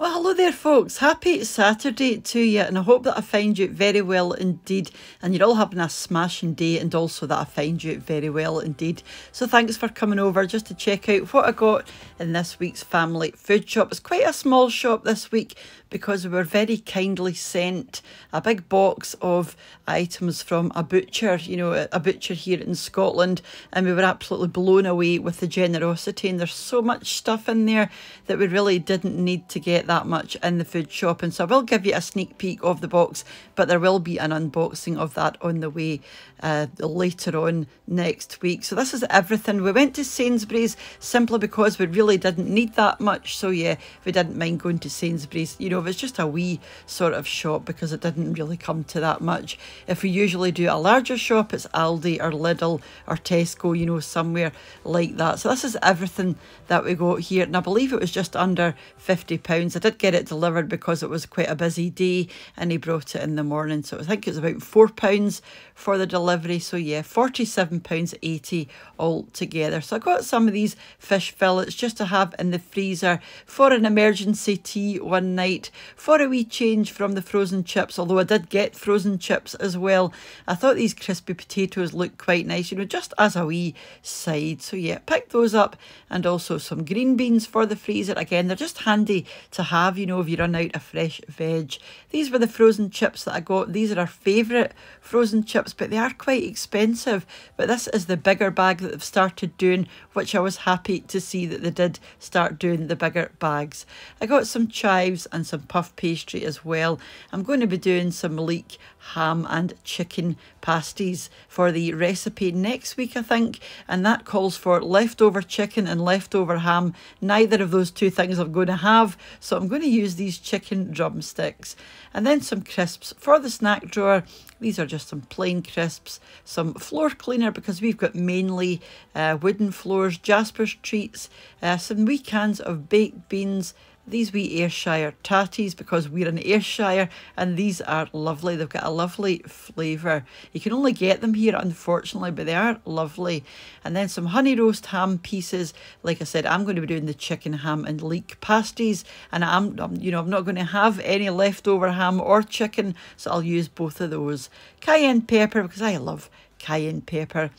Well, hello there, folks. Happy Saturday to you, and I hope that I find you very well indeed, and you're all having a smashing day, and also that I find you very well indeed. So, thanks for coming over just to check out what I got in this week's family food shop. It's quite a small shop this week because we were very kindly sent a big box of items from a butcher, you know, a butcher here in Scotland, and we were absolutely blown away with the generosity. And there's so much stuff in there that we really didn't need to get that much in the food shop. And so I will give you a sneak peek of the box, but there will be an unboxing of that on the way uh, later on next week. So this is everything. We went to Sainsbury's simply because we really didn't need that much. So yeah, we didn't mind going to Sainsbury's. You know, if it's just a wee sort of shop because it didn't really come to that much. If we usually do a larger shop, it's Aldi or Lidl or Tesco, you know, somewhere like that. So this is everything that we got here. And I believe it was just under £50. I did get it delivered because it was quite a busy day and he brought it in the morning. So I think it was about £4 for the delivery. So yeah, £47.80 altogether. So I got some of these fish fillets just to have in the freezer for an emergency tea one night, for a wee change from the frozen chips, although I did get frozen chips as well. I thought these crispy potatoes looked quite nice, you know, just as a wee side. So yeah, pick those up and also some green beans for the freezer. Again, they're just handy to have, you know, if you run out of fresh veg. These were the frozen chips that I got. These are our favourite frozen chips, but they are quite expensive. But this is the bigger bag that they've started doing, which I was happy to see that they did start doing the bigger bags. I got some chives and some puff pastry as well. I'm going to be doing some leek ham and chicken pasties for the recipe next week, I think. And that calls for leftover chicken and leftover ham. Neither of those two things I'm going to have. So I'm going to use these chicken drumsticks. And then some crisps for the snack drawer. These are just some plain crisps, some floor cleaner because we've got mainly uh, wooden floors, Jasper's treats, uh, some wee cans of baked beans, these wee Ayrshire tatties because we're in Ayrshire and these are lovely. They've got a lovely flavour. You can only get them here unfortunately but they are lovely. And then some honey roast ham pieces. Like I said I'm going to be doing the chicken ham and leek pasties and I'm, I'm you know I'm not going to have any leftover ham or chicken so I'll use both of those. Cayenne pepper because I love cayenne pepper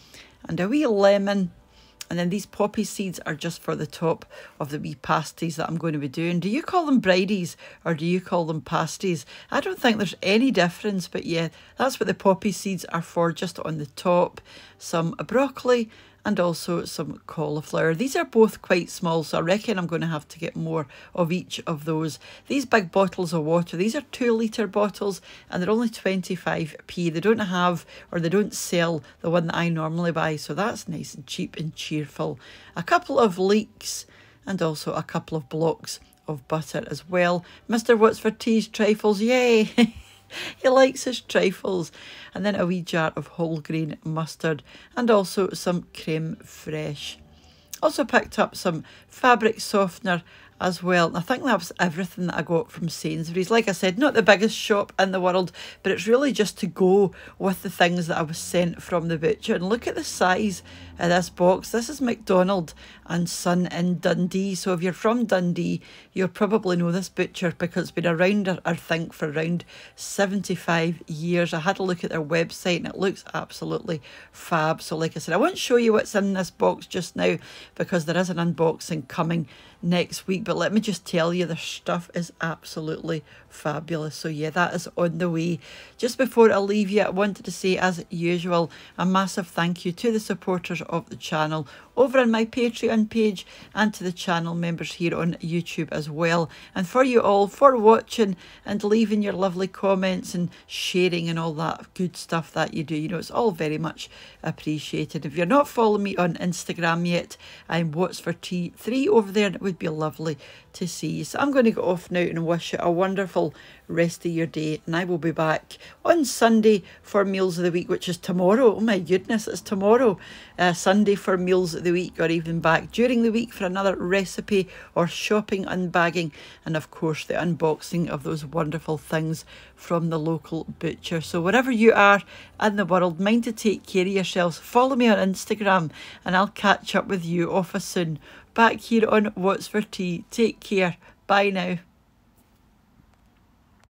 and a wee lemon and then these poppy seeds are just for the top of the wee pasties that I'm going to be doing. Do you call them bridies or do you call them pasties? I don't think there's any difference, but yeah, that's what the poppy seeds are for, just on the top. Some broccoli and also some cauliflower. These are both quite small, so I reckon I'm going to have to get more of each of those. These big bottles of water, these are two litre bottles and they're only 25p. They don't have or they don't sell the one that I normally buy, so that's nice and cheap and cheerful. A couple of leeks and also a couple of blocks of butter as well. Mr. What's for Tea's trifles, yay! he likes his trifles. And then a wee jar of whole grain mustard and also some creme fraiche. Also picked up some fabric softener as well. I think that was everything that I got from Sainsbury's. Like I said, not the biggest shop in the world, but it's really just to go with the things that I was sent from the butcher. And look at the size of this box. This is McDonald and Son in Dundee. So if you're from Dundee, you'll probably know this butcher because it's been around, I think, for around 75 years. I had a look at their website and it looks absolutely fab. So like I said, I won't show you what's in this box just now because there is an unboxing coming next week. But let me just tell you, the stuff is absolutely fabulous. So yeah, that is on the way. Just before I leave you, I wanted to say, as usual, a massive thank you to the supporters of the channel over on my Patreon page and to the channel members here on YouTube as well. And for you all for watching and leaving your lovely comments and sharing and all that good stuff that you do. You know, it's all very much appreciated. If you're not following me on Instagram yet, I'm What's for Tea 3 over there and it would be lovely to see. So I'm going to go off now and wish you a wonderful rest of your day. And I will be back on Sunday for Meals of the Week, which is tomorrow. Oh my goodness, it's tomorrow. Uh, Sunday for Meals of the Week, or even back during the week for another recipe or shopping unbagging. And of course, the unboxing of those wonderful things from the local butcher. So wherever you are in the world, mind to take care of yourselves. Follow me on Instagram and I'll catch up with you off a soon back here on What's for Tea. Take care. Bye now.